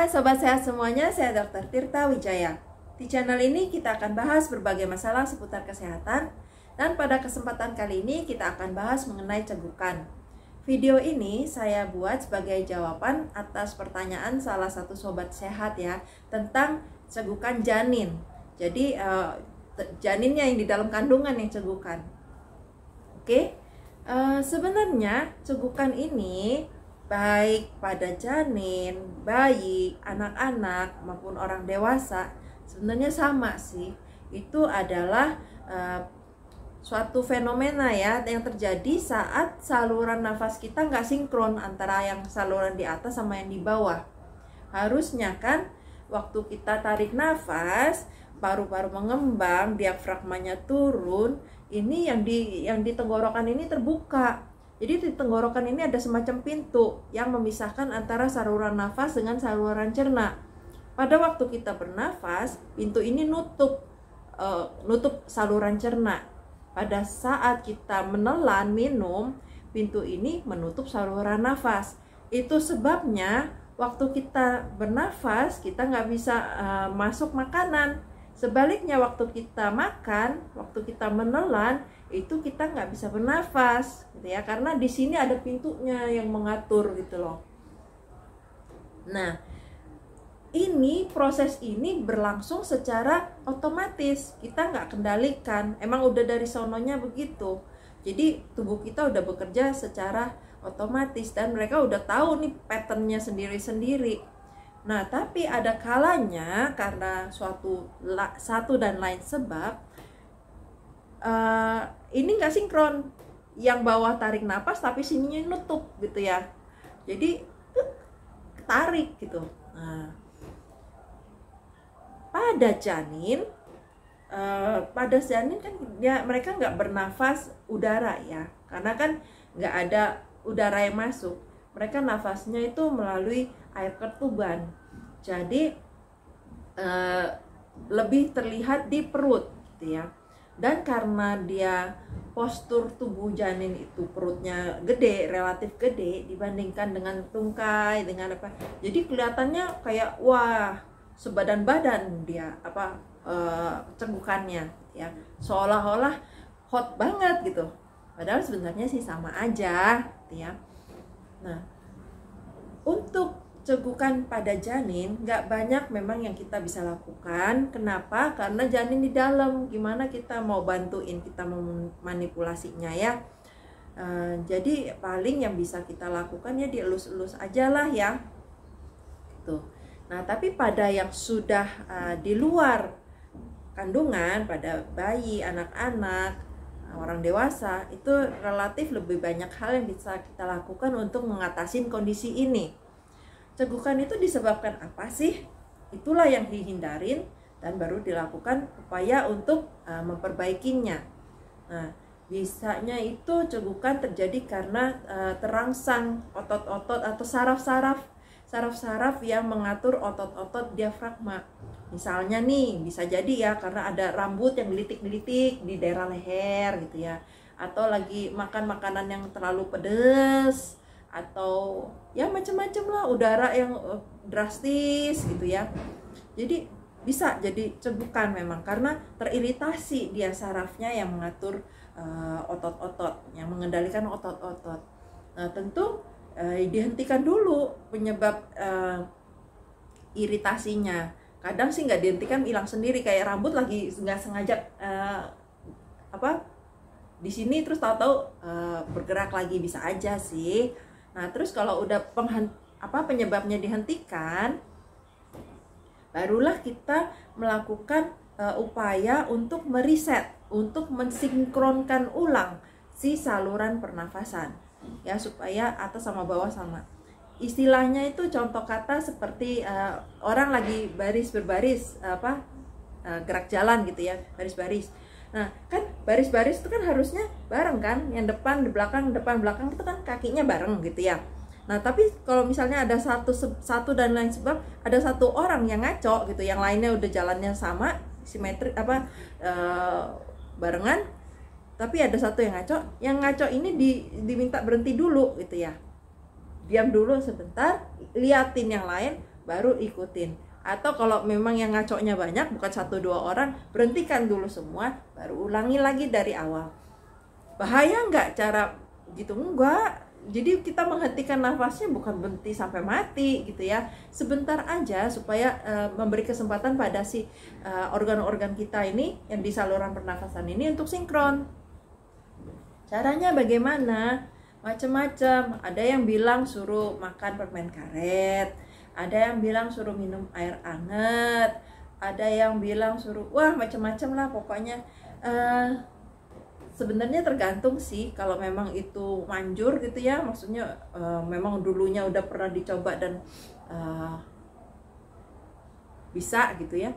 Hai Sobat Sehat semuanya, saya Dr. Tirta Wijaya. Di channel ini kita akan bahas berbagai masalah seputar kesehatan dan pada kesempatan kali ini kita akan bahas mengenai cegukan. Video ini saya buat sebagai jawaban atas pertanyaan salah satu sobat sehat ya tentang cegukan janin. Jadi uh, janinnya yang di dalam kandungan yang cegukan. Oke, uh, sebenarnya cegukan ini baik pada janin, bayi, anak-anak maupun orang dewasa sebenarnya sama sih. Itu adalah uh, suatu fenomena ya yang terjadi saat saluran nafas kita nggak sinkron antara yang saluran di atas sama yang di bawah. Harusnya kan waktu kita tarik nafas, paru-paru mengembang, diafragmanya turun, ini yang di yang di tenggorokan ini terbuka jadi di tenggorokan ini ada semacam pintu yang memisahkan antara saluran nafas dengan saluran cerna. Pada waktu kita bernafas, pintu ini nutup uh, nutup saluran cerna. Pada saat kita menelan minum, pintu ini menutup saluran nafas. Itu sebabnya waktu kita bernafas kita nggak bisa uh, masuk makanan. Sebaliknya waktu kita makan, waktu kita menelan itu kita nggak bisa bernafas gitu ya. Karena di sini ada pintunya yang mengatur gitu loh. Nah ini proses ini berlangsung secara otomatis. Kita nggak kendalikan. Emang udah dari sononya begitu. Jadi tubuh kita udah bekerja secara otomatis. Dan mereka udah tahu nih patternnya sendiri-sendiri nah tapi ada kalanya karena suatu satu dan lain sebab uh, ini nggak sinkron. Yang bawah tarik napas tapi sininya nutup gitu ya. Jadi tarik gitu. Nah pada janin uh, pada janin kan ya mereka nggak bernafas udara ya. Karena kan nggak ada udara yang masuk mereka nafasnya itu melalui air ketuban. Jadi uh, lebih terlihat di perut gitu ya. Dan karena dia postur tubuh janin itu perutnya gede relatif gede dibandingkan dengan tungkai dengan apa jadi kelihatannya kayak wah sebadan badan dia apa cenggukannya ya. Seolah-olah hot banget gitu. Padahal sebenarnya sih sama aja ya nah untuk cegukan pada janin nggak banyak memang yang kita bisa lakukan. Kenapa? Karena janin di dalam. Gimana kita mau bantuin kita memanipulasinya ya? Uh, jadi paling yang bisa kita lakukan ya dielus-elus aja lah ya. Tuh nah tapi pada yang sudah uh, di luar kandungan pada bayi anak-anak orang dewasa itu relatif lebih banyak hal yang bisa kita lakukan untuk mengatasi kondisi ini Cegukan itu disebabkan apa sih? Itulah yang dihindarin dan baru dilakukan upaya untuk uh, memperbaikinya. Nah, bisanya itu cegukan terjadi karena uh, terangsang otot-otot atau saraf-saraf saraf-saraf yang mengatur otot-otot diafragma. Misalnya nih, bisa jadi ya karena ada rambut yang gelitik-gelitik di daerah leher gitu ya. Atau lagi makan makanan yang terlalu pedas atau ya macam-macam lah udara yang uh, drastis gitu ya. Jadi bisa jadi cegukan memang karena teriritasi dia sarafnya yang mengatur uh, otot-otot uh, yang mengendalikan otot-otot. Nah tentu uh, dihentikan dulu penyebab uh, iritasinya kadang sih nggak dihentikan hilang sendiri kayak rambut lagi nggak sengaja uh, apa di sini terus tahu-tahu uh, bergerak lagi bisa aja sih Nah, terus kalau udah penghen, apa penyebabnya dihentikan, barulah kita melakukan uh, upaya untuk meriset, untuk mensinkronkan ulang si saluran pernafasan. Ya, supaya atas sama bawah sama. Istilahnya itu contoh kata seperti uh, orang lagi baris berbaris apa uh, gerak jalan gitu ya, baris-baris. Nah, kan baris-baris itu kan harusnya bareng kan, yang depan, di belakang, depan, belakang itu kan kakinya bareng gitu ya. Nah, tapi kalau misalnya ada satu satu dan lain sebab ada satu orang yang ngaco gitu, yang lainnya udah jalannya sama, simetri apa e, barengan, tapi ada satu yang ngaco, yang ngaco ini di, diminta berhenti dulu gitu ya. Diam dulu sebentar, liatin yang lain, baru ikutin. Atau kalau memang yang ngacoknya banyak bukan satu dua orang berhentikan dulu semua baru ulangi lagi dari awal. Bahaya nggak cara gitu? Enggak jadi kita menghentikan nafasnya bukan berhenti sampai mati gitu ya. Sebentar aja supaya uh, memberi kesempatan pada si uh, organ-organ kita ini yang di saluran pernafasan ini untuk sinkron. Caranya bagaimana macam-macam ada yang bilang suruh makan permen karet ada yang bilang suruh minum air anget ada yang bilang suruh wah macam-macam lah pokoknya. Uh, sebenarnya tergantung sih kalau memang itu manjur gitu ya. Maksudnya uh, memang dulunya udah pernah dicoba dan uh, bisa gitu ya.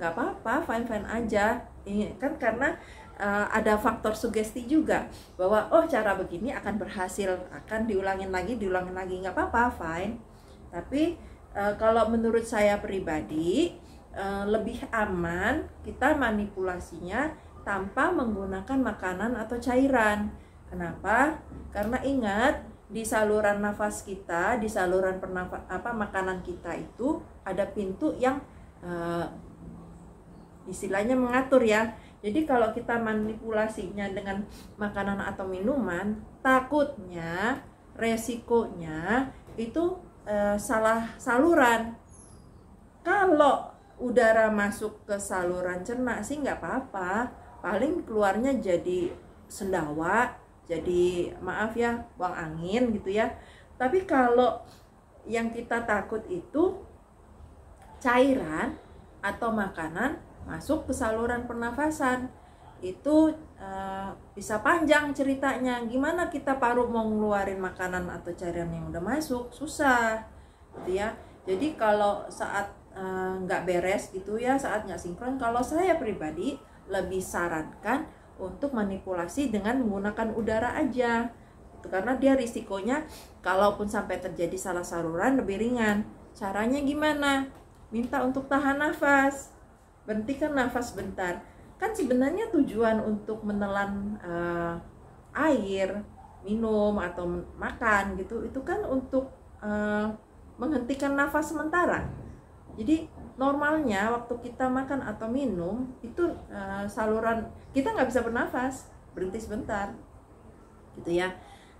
Nggak apa-apa fine fine aja. Ini kan karena uh, ada faktor sugesti juga bahwa oh cara begini akan berhasil akan diulangin lagi diulangin lagi nggak apa-apa fine tapi uh, kalau menurut saya pribadi uh, lebih aman kita manipulasinya tanpa menggunakan makanan atau cairan. Kenapa? Karena ingat di saluran nafas kita, di saluran pernafas apa makanan kita itu ada pintu yang uh, istilahnya mengatur ya. Jadi kalau kita manipulasinya dengan makanan atau minuman, takutnya resikonya itu uh, salah saluran. Kalau udara masuk ke saluran cerna sih nggak apa-apa paling keluarnya jadi sendawa jadi maaf ya buang angin gitu ya tapi kalau yang kita takut itu cairan atau makanan masuk ke saluran pernafasan. Itu uh, bisa panjang ceritanya. Gimana kita paru mau ngeluarin makanan atau cairan yang udah masuk? Susah gitu ya. Jadi kalau saat eh, nggak uh, beres gitu ya saat nggak sinkron kalau saya pribadi lebih sarankan untuk manipulasi dengan menggunakan udara aja. Itu karena dia risikonya kalaupun sampai terjadi salah saluran lebih ringan. Caranya gimana? Minta untuk tahan nafas berhentikan nafas bentar. Kan sebenarnya tujuan untuk menelan uh, air minum atau makan gitu itu kan untuk uh, menghentikan nafas sementara. Jadi normalnya waktu kita makan atau minum itu uh, saluran kita nggak bisa bernafas berhenti sebentar. Gitu ya.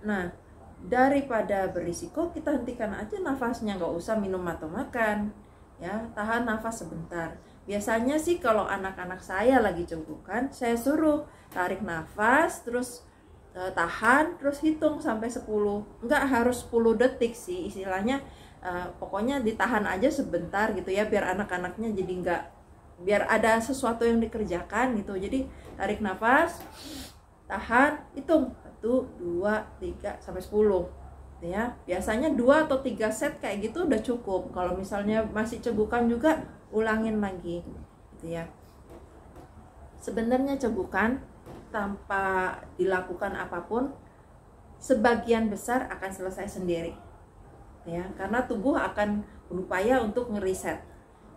Nah daripada berisiko kita hentikan aja nafasnya. Nggak usah minum atau makan ya. Tahan nafas sebentar biasanya sih kalau anak-anak saya lagi cengkukan saya suruh tarik nafas terus uh, tahan terus hitung sampai 10 nggak harus 10 detik sih istilahnya uh, pokoknya ditahan aja sebentar gitu ya biar anak-anaknya jadi nggak biar ada sesuatu yang dikerjakan gitu. Jadi tarik nafas tahan hitung. Satu dua tiga sampai sepuluh. gitu ya. Biasanya dua atau tiga set kayak gitu udah cukup. Kalau misalnya masih cegukan juga ulangin lagi gitu ya. Sebenarnya cegukan tanpa dilakukan apa pun sebagian besar akan selesai sendiri ya. Karena tubuh akan berupaya untuk ngeriset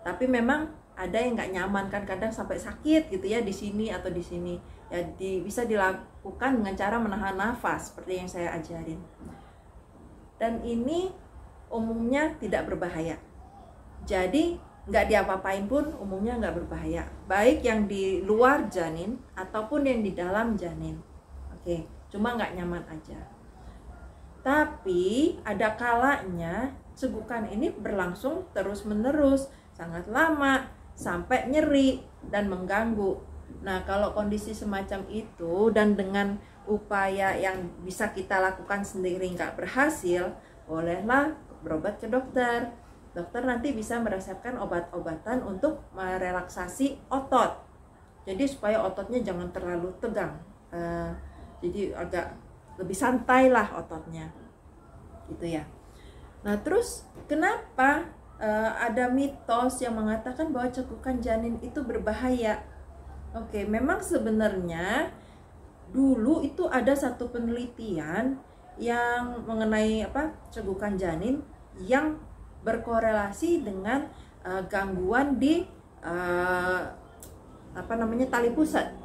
tapi memang ada yang nggak nyaman kan kadang sampai sakit gitu ya di sini atau di sini. Ya di, bisa dilakukan dengan cara menahan nafas seperti yang saya ajarin dan ini umumnya tidak berbahaya. Jadi nggak diapa-apain pun umumnya nggak berbahaya. Baik yang di luar janin ataupun yang di dalam janin. Oke cuma nggak nyaman aja. Tapi ada kalanya cegukan ini berlangsung terus-menerus, sangat lama, sampai nyeri dan mengganggu. Nah, kalau kondisi semacam itu dan dengan upaya yang bisa kita lakukan sendiri nggak berhasil, bolehlah berobat ke dokter. Dokter nanti bisa meresepkan obat-obatan untuk merelaksasi otot. Jadi supaya ototnya jangan terlalu tegang. Uh, jadi agak lebih santai lah ototnya gitu ya nah terus kenapa uh, ada mitos yang mengatakan bahwa cekukan janin itu berbahaya oke memang sebenarnya dulu itu ada satu penelitian yang mengenai apa cegukan janin yang berkorelasi dengan uh, gangguan di uh, apa namanya tali pusat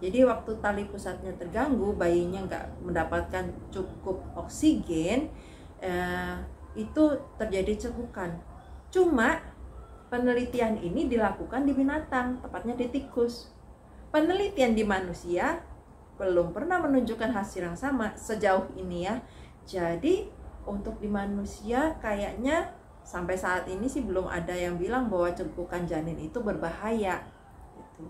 jadi waktu tali pusatnya terganggu, bayinya nggak mendapatkan cukup oksigen, eh, itu terjadi cekukan. Cuma penelitian ini dilakukan di binatang, tepatnya di tikus. Penelitian di manusia belum pernah menunjukkan hasil yang sama sejauh ini ya. Jadi untuk di manusia kayaknya sampai saat ini sih belum ada yang bilang bahwa cegukan janin itu berbahaya. Gitu.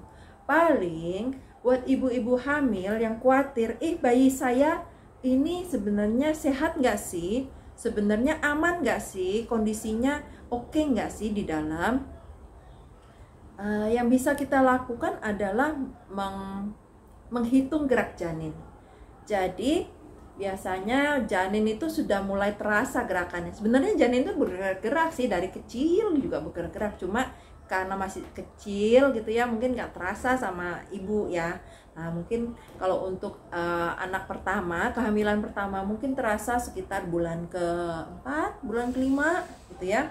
Paling buat ibu-ibu hamil yang khawatir, eh bayi saya ini sebenarnya sehat nggak sih? Sebenarnya aman nggak sih? Kondisinya oke okay nggak sih di dalam? Uh, yang bisa kita lakukan adalah meng menghitung gerak janin. Jadi biasanya janin itu sudah mulai terasa gerakannya. Sebenarnya janin itu bergerak sih dari kecil juga bergerak, cuma karena masih kecil gitu ya mungkin nggak terasa sama ibu ya. Nah mungkin kalau untuk uh, anak pertama kehamilan pertama mungkin terasa sekitar bulan keempat bulan kelima gitu ya.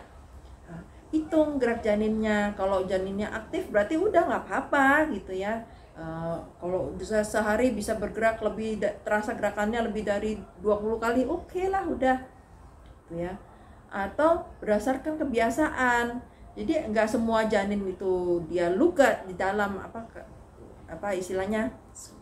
Nah, hitung gerak janinnya. Kalau janinnya aktif berarti udah nggak apa-apa gitu ya Uh, kalau bisa sehari bisa bergerak lebih terasa gerakannya lebih dari 20 kali oke okay lah udah. Gitu ya. Atau berdasarkan kebiasaan. Jadi nggak semua janin itu dia luka di dalam apa apa istilahnya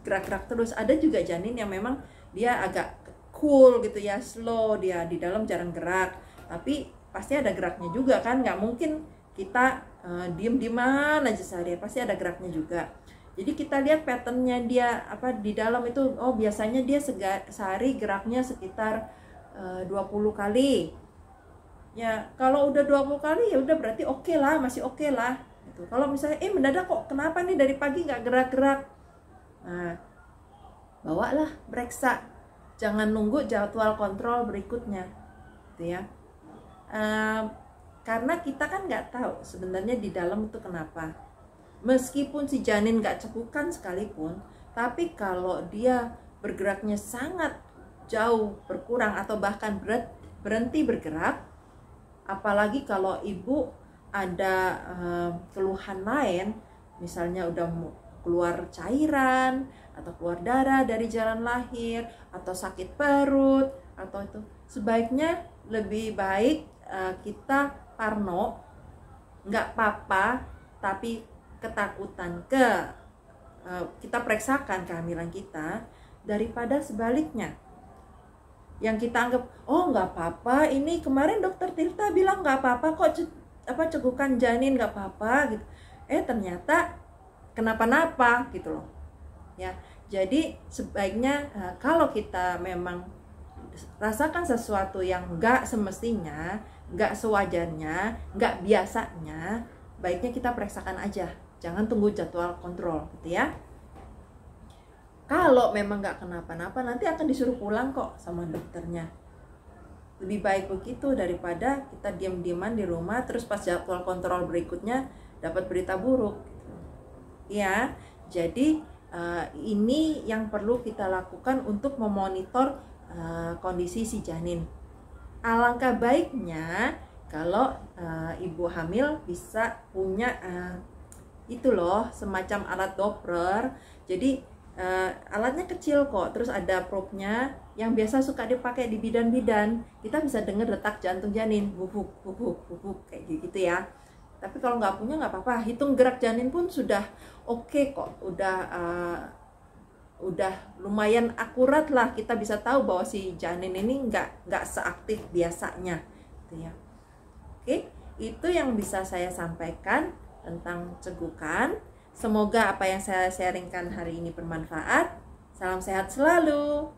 gerak-gerak terus. Ada juga janin yang memang dia agak cool gitu ya slow dia di dalam jarang gerak. Tapi pasti ada geraknya juga kan. Nggak mungkin kita uh, diem di mana aja sehari pasti ada geraknya juga jadi kita lihat patternnya dia apa di dalam itu oh biasanya dia sehari geraknya sekitar eh, uh, 20 kali. Ya kalau udah 20 kali ya udah berarti oke okay lah masih oke okay lah gitu. Kalau misalnya eh mendadak kok kenapa nih dari pagi nggak gerak-gerak? Nah bawalah periksa. Jangan nunggu jadwal kontrol berikutnya gitu ya. Uh, karena kita kan nggak tahu sebenarnya di dalam itu kenapa meskipun si janin nggak cekukan sekalipun tapi kalau dia bergeraknya sangat jauh berkurang atau bahkan berhenti bergerak apalagi kalau ibu ada uh, keluhan lain misalnya udah keluar cairan atau keluar darah dari jalan lahir atau sakit perut atau itu sebaiknya lebih baik uh, kita parno nggak apa-apa tapi ketakutan ke uh, kita periksakan kehamilan kita daripada sebaliknya. Yang kita anggap oh nggak apa-apa ini kemarin dokter Tirta bilang nggak apa-apa kok apa cegukan janin nggak apa-apa gitu. Eh ternyata kenapa-napa gitu loh. Ya jadi sebaiknya uh, kalau kita memang rasakan sesuatu yang nggak semestinya nggak sewajarnya nggak biasanya baiknya kita periksakan aja jangan tunggu jadwal kontrol gitu ya. Kalau memang nggak kenapa-napa nanti akan disuruh pulang kok sama dokternya. Lebih baik begitu daripada kita diam-diaman di rumah terus pas jadwal kontrol berikutnya dapat berita buruk ya jadi uh, ini yang perlu kita lakukan untuk memonitor uh, kondisi si janin. Alangkah baiknya kalau uh, ibu hamil bisa punya uh, itu loh semacam alat Doppler. Jadi uh, alatnya kecil kok terus ada probe-nya yang biasa suka dipakai di bidan-bidan. Kita bisa dengar detak jantung janin bubuk bubuk bubuk kayak gitu ya. Tapi kalau nggak punya nggak apa-apa hitung gerak janin pun sudah oke okay kok udah uh, udah lumayan akurat lah. Kita bisa tahu bahwa si janin ini nggak nggak seaktif biasanya gitu ya. Oke itu yang bisa saya sampaikan tentang cegukan Semoga apa yang saya sharingkan hari ini bermanfaat. Salam sehat selalu.